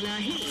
Mawla Hill.